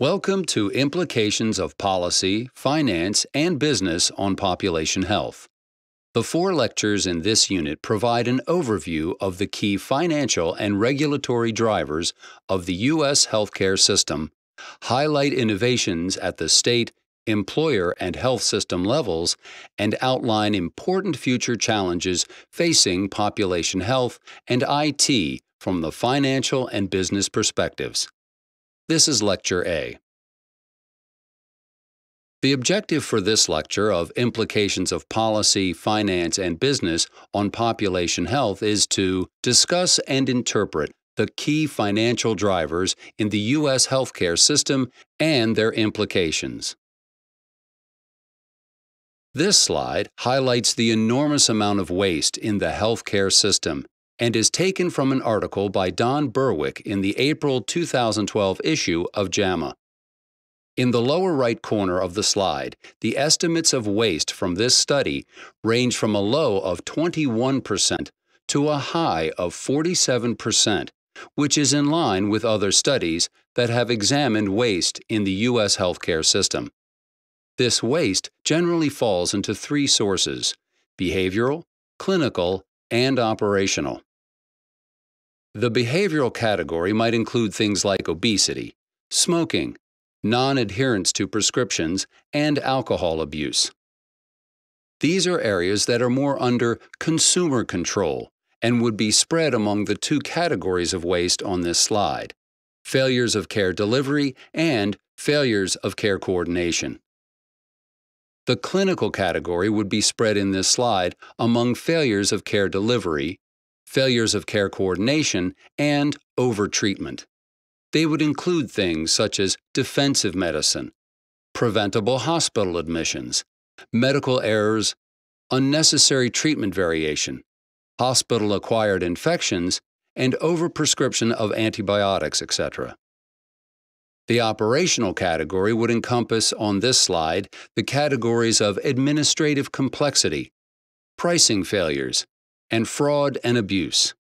Welcome to Implications of Policy, Finance, and Business on Population Health. The four lectures in this unit provide an overview of the key financial and regulatory drivers of the U.S. healthcare system, highlight innovations at the state, employer, and health system levels, and outline important future challenges facing population health and IT from the financial and business perspectives. This is Lecture A. The objective for this lecture of Implications of Policy, Finance, and Business on Population Health is to discuss and interpret the key financial drivers in the U.S. healthcare system and their implications. This slide highlights the enormous amount of waste in the healthcare system and is taken from an article by Don Berwick in the April 2012 issue of JAMA. In the lower right corner of the slide, the estimates of waste from this study range from a low of 21% to a high of 47%, which is in line with other studies that have examined waste in the U.S. healthcare system. This waste generally falls into three sources behavioral, clinical, and operational. The behavioral category might include things like obesity, smoking, non adherence to prescriptions, and alcohol abuse. These are areas that are more under consumer control and would be spread among the two categories of waste on this slide failures of care delivery and failures of care coordination. The clinical category would be spread in this slide among failures of care delivery, failures of care coordination, and overtreatment. They would include things such as defensive medicine, preventable hospital admissions, medical errors, unnecessary treatment variation, hospital acquired infections, and overprescription of antibiotics, etc. The operational category would encompass on this slide the categories of administrative complexity, pricing failures, and fraud and abuse.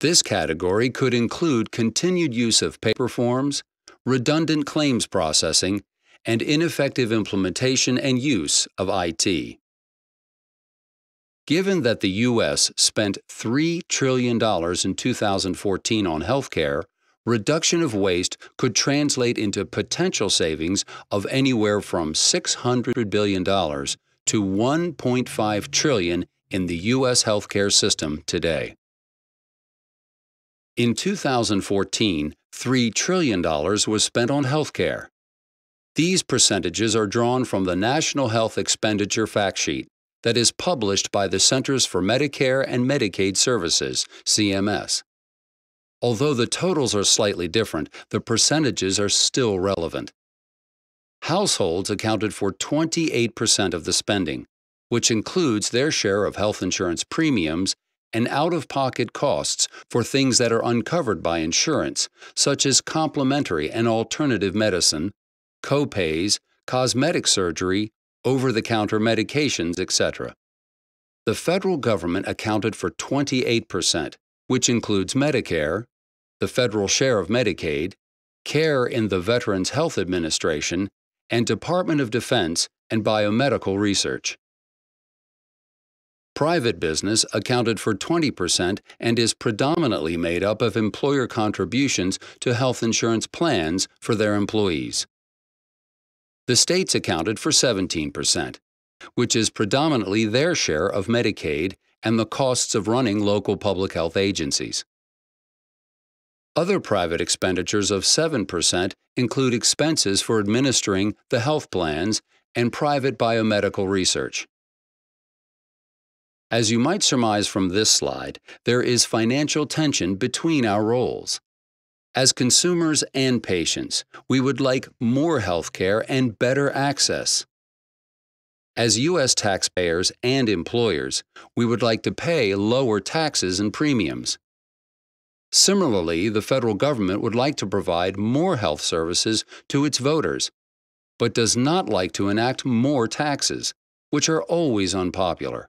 This category could include continued use of paper forms, redundant claims processing, and ineffective implementation and use of IT. Given that the U.S. spent $3 trillion in 2014 on healthcare, reduction of waste could translate into potential savings of anywhere from $600 billion to $1.5 trillion in the U.S. healthcare system today. In 2014, $3 trillion was spent on healthcare. These percentages are drawn from the National Health Expenditure Fact Sheet that is published by the Centers for Medicare and Medicaid Services, CMS. Although the totals are slightly different, the percentages are still relevant. Households accounted for 28% of the spending, which includes their share of health insurance premiums and out of pocket costs for things that are uncovered by insurance, such as complementary and alternative medicine, co-pays, cosmetic surgery, over the counter medications, etc. The federal government accounted for 28%, which includes Medicare, the federal share of Medicaid, care in the Veterans Health Administration, and Department of Defense and biomedical research. Private business accounted for 20% and is predominantly made up of employer contributions to health insurance plans for their employees. The states accounted for 17%, which is predominantly their share of Medicaid and the costs of running local public health agencies. Other private expenditures of 7% include expenses for administering the health plans and private biomedical research. As you might surmise from this slide, there is financial tension between our roles. As consumers and patients, we would like more health care and better access. As U.S. taxpayers and employers, we would like to pay lower taxes and premiums. Similarly, the federal government would like to provide more health services to its voters, but does not like to enact more taxes, which are always unpopular.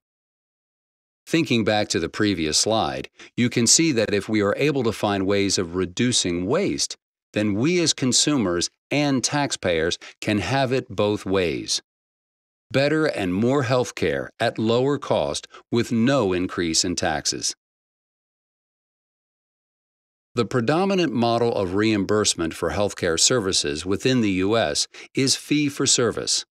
Thinking back to the previous slide, you can see that if we are able to find ways of reducing waste, then we as consumers and taxpayers can have it both ways. Better and more health care at lower cost with no increase in taxes. The predominant model of reimbursement for healthcare services within the U.S. is fee for service.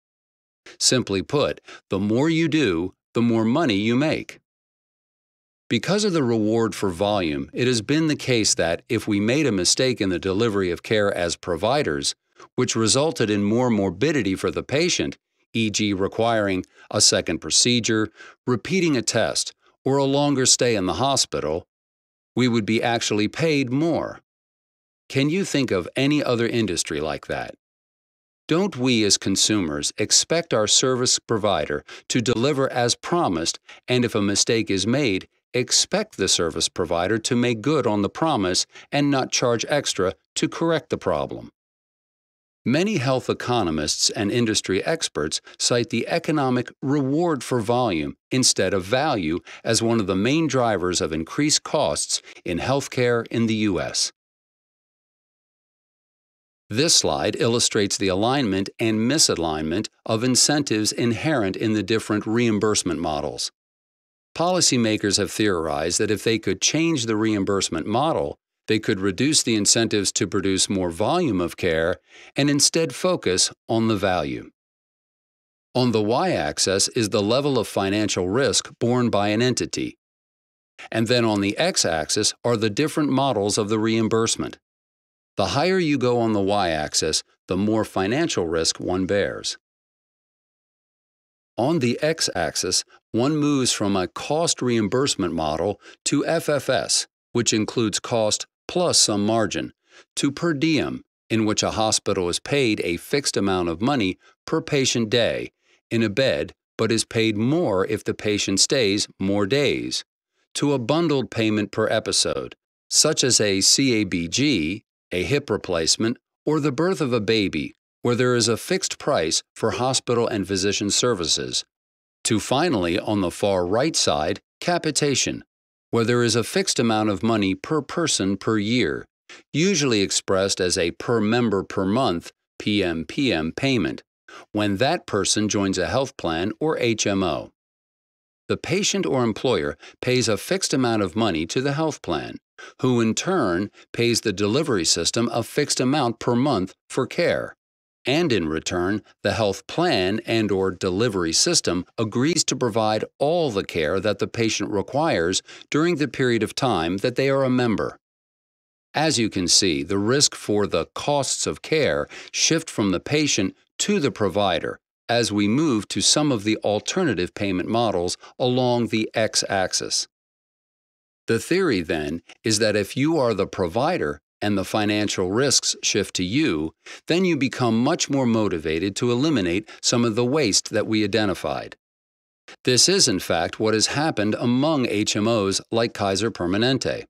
Simply put, the more you do, the more money you make. Because of the reward for volume, it has been the case that if we made a mistake in the delivery of care as providers, which resulted in more morbidity for the patient, e.g., requiring a second procedure, repeating a test, or a longer stay in the hospital, we would be actually paid more. Can you think of any other industry like that? Don't we as consumers expect our service provider to deliver as promised and if a mistake is made, expect the service provider to make good on the promise and not charge extra to correct the problem? Many health economists and industry experts cite the economic reward for volume instead of value as one of the main drivers of increased costs in healthcare in the U.S. This slide illustrates the alignment and misalignment of incentives inherent in the different reimbursement models. Policymakers have theorized that if they could change the reimbursement model, they could reduce the incentives to produce more volume of care and instead focus on the value. On the y-axis is the level of financial risk borne by an entity. And then on the x-axis are the different models of the reimbursement. The higher you go on the y-axis, the more financial risk one bears. On the x-axis, one moves from a cost reimbursement model to FFS, which includes cost plus some margin, to per diem, in which a hospital is paid a fixed amount of money per patient day in a bed but is paid more if the patient stays more days, to a bundled payment per episode, such as a CABG, a hip replacement, or the birth of a baby, where there is a fixed price for hospital and physician services, to finally, on the far right side, capitation, where there is a fixed amount of money per person per year, usually expressed as a per member per month PMPM payment, when that person joins a health plan or HMO. The patient or employer pays a fixed amount of money to the health plan, who in turn pays the delivery system a fixed amount per month for care. And in return, the health plan and or delivery system agrees to provide all the care that the patient requires during the period of time that they are a member. As you can see, the risk for the costs of care shift from the patient to the provider as we move to some of the alternative payment models along the x-axis. The theory, then, is that if you are the provider and the financial risks shift to you, then you become much more motivated to eliminate some of the waste that we identified. This is, in fact, what has happened among HMOs like Kaiser Permanente.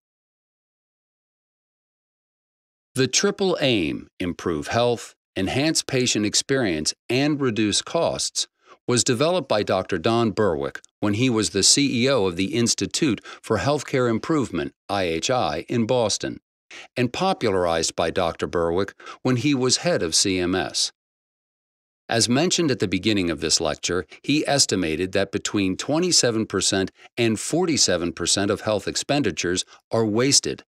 The triple aim improve health, enhance patient experience, and reduce costs was developed by Dr. Don Berwick when he was the CEO of the Institute for Healthcare Improvement, IHI, in Boston, and popularized by Dr. Berwick when he was head of CMS. As mentioned at the beginning of this lecture, he estimated that between 27% and 47% of health expenditures are wasted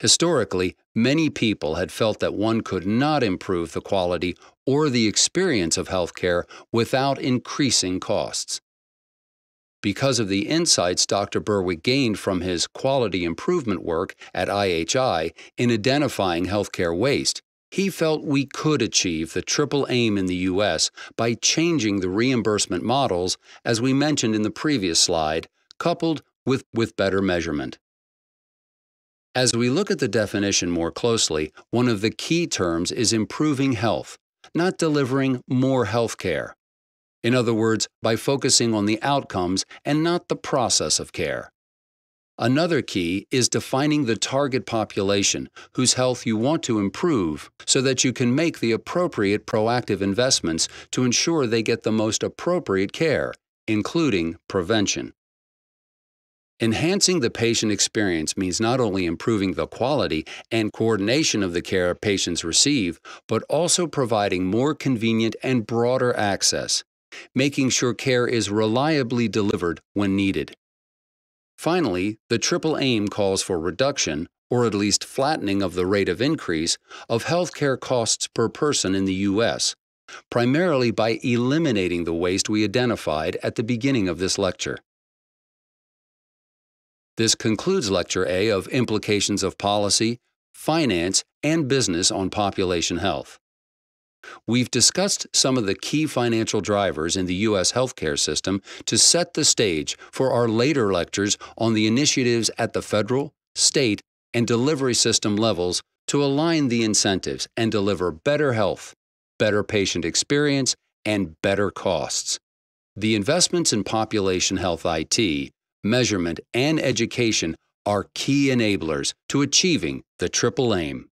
Historically, many people had felt that one could not improve the quality or the experience of healthcare without increasing costs. Because of the insights Dr. Berwick gained from his quality improvement work at IHI in identifying healthcare waste, he felt we could achieve the triple aim in the U.S. by changing the reimbursement models, as we mentioned in the previous slide, coupled with, with better measurement. As we look at the definition more closely, one of the key terms is improving health, not delivering more health care. In other words, by focusing on the outcomes and not the process of care. Another key is defining the target population whose health you want to improve so that you can make the appropriate proactive investments to ensure they get the most appropriate care, including prevention. Enhancing the patient experience means not only improving the quality and coordination of the care patients receive, but also providing more convenient and broader access, making sure care is reliably delivered when needed. Finally, the triple aim calls for reduction, or at least flattening of the rate of increase, of healthcare costs per person in the U.S., primarily by eliminating the waste we identified at the beginning of this lecture. This concludes Lecture A of Implications of Policy, Finance, and Business on Population Health. We've discussed some of the key financial drivers in the U.S. healthcare system to set the stage for our later lectures on the initiatives at the federal, state, and delivery system levels to align the incentives and deliver better health, better patient experience, and better costs. The investments in population health IT measurement, and education are key enablers to achieving the triple aim.